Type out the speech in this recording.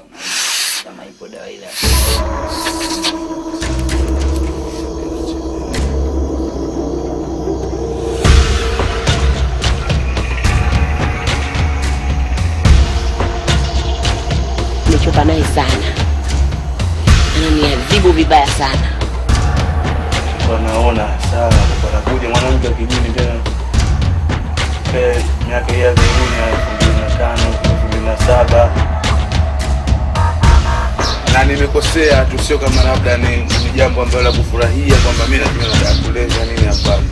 una kama ipo dawa ile. Nimechoka naye sana, ananiadhibu vibaya sana. Naona sana anakuja mwanamke wa kijini tena Eh, miaka ya karibuni nimekosea tu, sio kama labda ni, jambo ambalo la kufurahia kwamba mimi natumia kuleza nini, hapana.